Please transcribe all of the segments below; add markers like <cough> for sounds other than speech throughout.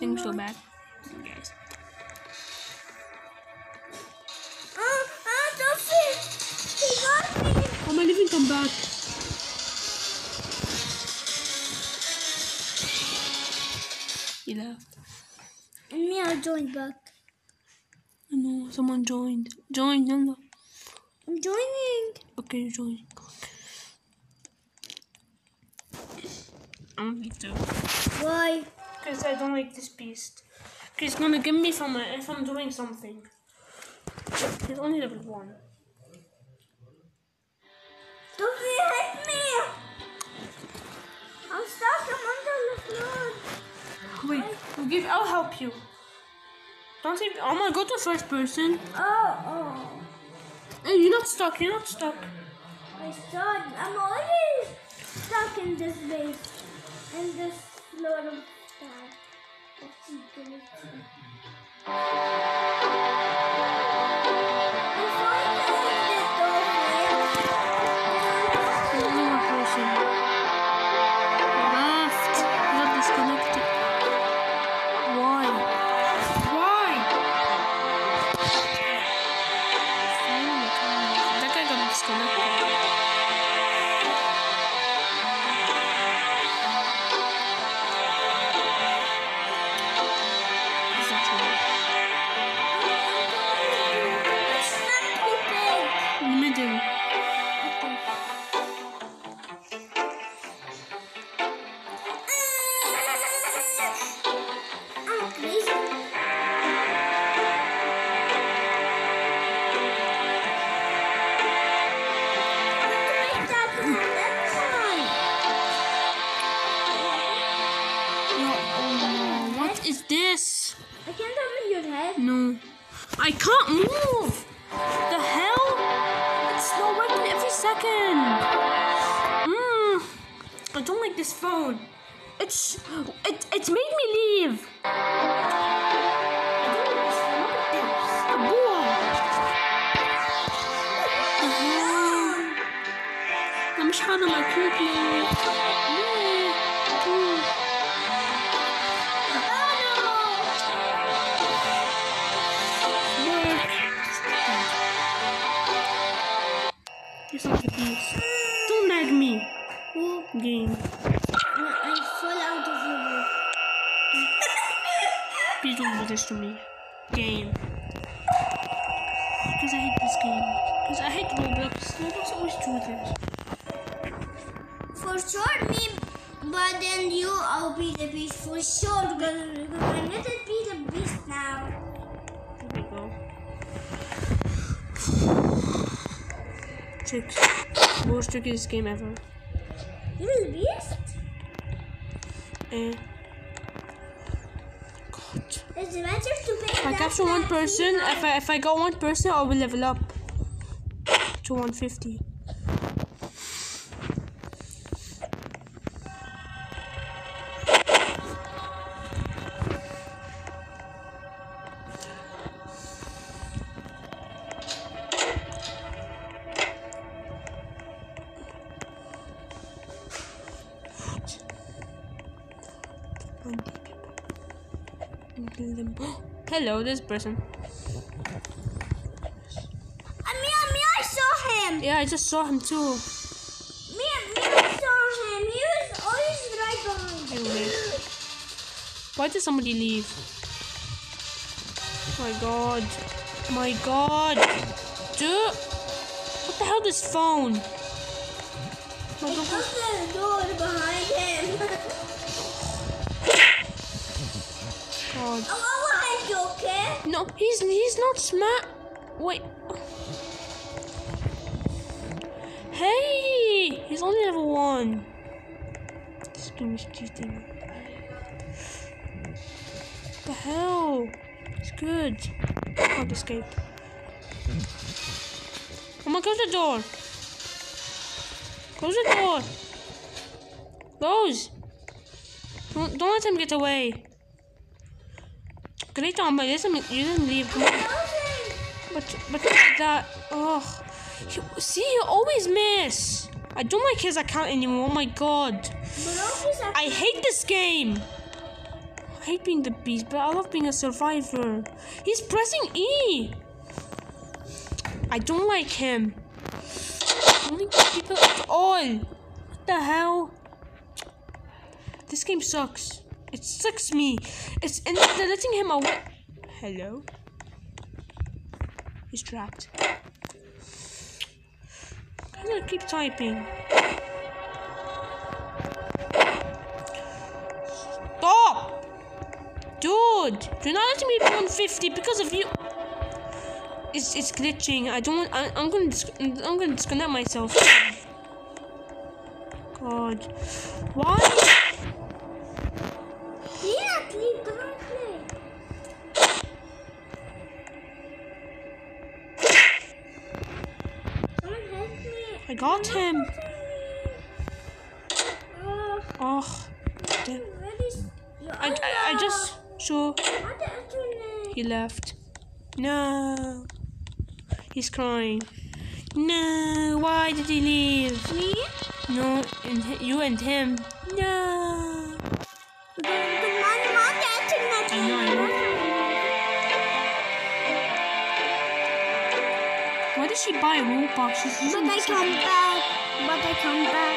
Things so bad. Guys. Ah, ah, Duffy! He! Oh, my living come back. He left. And me, I'll join back. Oh no, someone joined. Join, Yalla. I'm joining. Okay, you join. I'm me too. Why? Because I don't like this beast. It's gonna give me some uh, if I'm doing something. It's only level one. Duffy, help me! I'm stuck. I'm under the floor. Wait, we'll give. I'll help you. Don't say. Oh my, go to first person. Oh, oh. Hey, you're not stuck. You're not stuck. I'm stuck. I'm already stuck in this base. In this floor of stuff. Of secret. I'm is this? I can't open your head. No. I can't move! The hell? It's not working every second. Mm. I don't like this phone. It's it, it's made me leave. I don't like this phone. <sighs> You're such a beast. Don't nag me. Who? Game. I fall out of the room. <laughs> Please don't do this to me. Game. Because I hate this game. Because I hate Roblox. Roblox always do this. For sure, me. But then you, I'll be the beast for sure. Because I'm not be the beast now. Here we go. Tricks. Most trickiest game ever. You're the beast? Eh. God. Better to pick If I capture one person, if I if I got one person, I will level up to 150. <gasps> Hello, this person. Uh, me, I saw him. Yeah, I just saw him too. Me, me, I saw him. He was always right behind. Anyway. Why did somebody leave? My god. My god. Dude. What the hell this phone? My I god. the door behind him. God. oh, oh, joking. No, he's he's not smart. Wait. Hey, he's only level one. This game is cheating. What the hell? It's good. I can't escape. Come on, close the door. Close the door. Close. Don't, don't let him get away. Great on, but you didn't, you didn't leave. But but that. Oh, see, you always miss. I don't like his account anymore. Oh my god, I hate this game. I hate being the beast, but I love being a survivor. He's pressing E. I don't like him. I don't like people at all. What the hell? This game sucks. It sucks me. It's they're letting him away. Hello. He's trapped. I'm gonna keep typing. Stop! Dude, you're not letting me be 150 because of you. It's it's glitching. I don't. I'm gonna. I'm gonna disconnect myself. God, why? Yeah, leave the wrong play. Someone help me. I got him. Oh, Oh, damn. where is your I, I, I just saw What is your name? he left. No, he's crying. No, why did he leave? Me? No, and you and him. No. She buy a Roblox? She's But I this- come back. But I come back.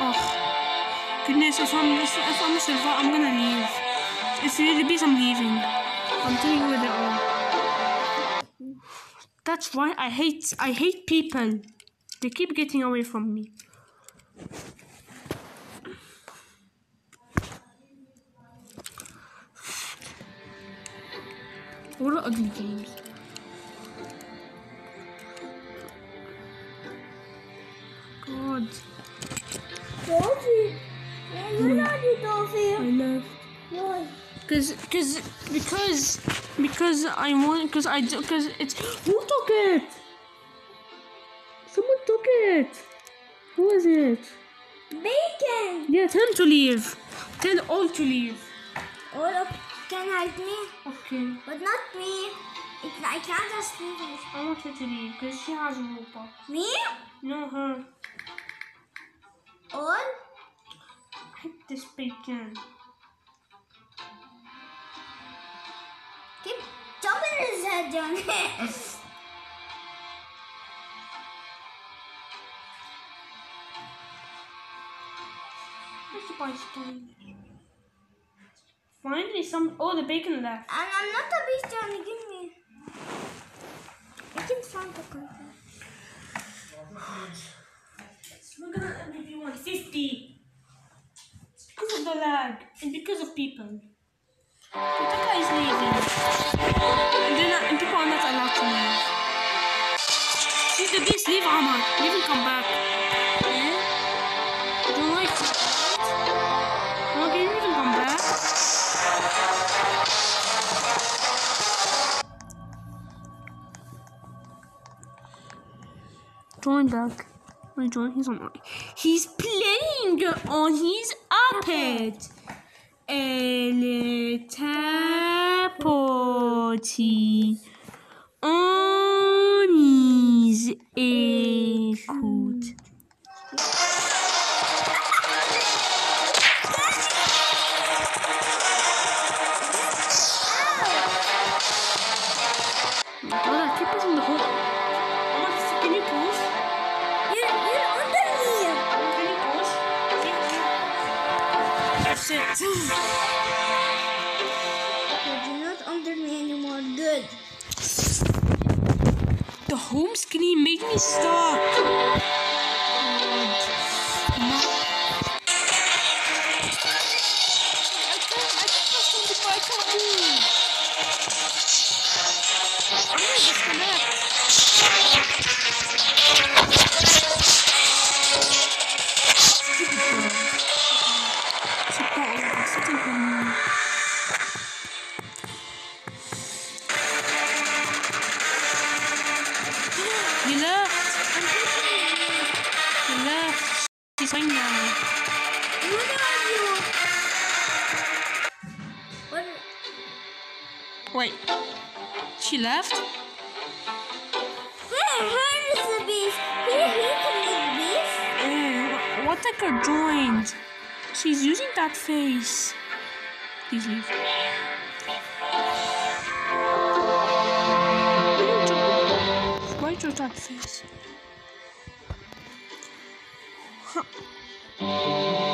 Oh, goodness! If I'm if, if I'm a survivor, I'm gonna leave. If really bees, I'm leaving. I'm dealing with it all. That's why I hate I hate people. They keep getting away from me. What are ugly games? God, Toffee. Yeah, you know the toffee. I love. Why? Cause, cause, because, because I want, cause I, do- cause it's. Who took it? Someone took it. Who is it? Bacon. Yeah, tell him to leave. Tell all to leave. Oh, all of can help me, Okay. but not me. It, I can't just leave. I want her to leave because she has a robot. Me? No, her. All? I this bacon. Keep chopping his head, Johnny. Where's the bicycle? <laughs> Finally, some. Oh, the bacon left. and I'm not a beast, Johnny. Give me. I can find the contact. Oh, We're gonna give you 150. It's because of the lag and because of people. But is leaving. And, they're and people are not allowed to leave. She's the best. Leave Amar. Leave and come back. Eh? Don't like it. Okay, leave and come back. Join back. Wait, join. He's on. He's playing on his iPad. El tapoti on his écoute. You're <laughs> not under me anymore. Good. The home screen made me stop. I can't, I can't press something, but I can't move. I'm fine. What are you? What? Wait. She left? Where? Where is the beast? He, he can make beast. Uh, what Whittaker joined. She's using that face. Please leave. Why do that face? Huh. Good.